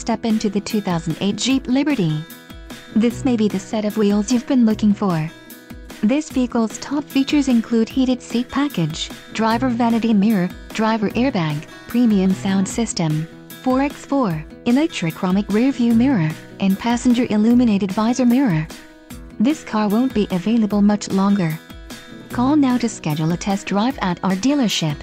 step into the 2008 Jeep Liberty. This may be the set of wheels you've been looking for. This vehicle's top features include heated seat package, driver vanity mirror, driver airbag, premium sound system, 4x4, electrochromic rearview mirror, and passenger illuminated visor mirror. This car won't be available much longer. Call now to schedule a test drive at our dealership.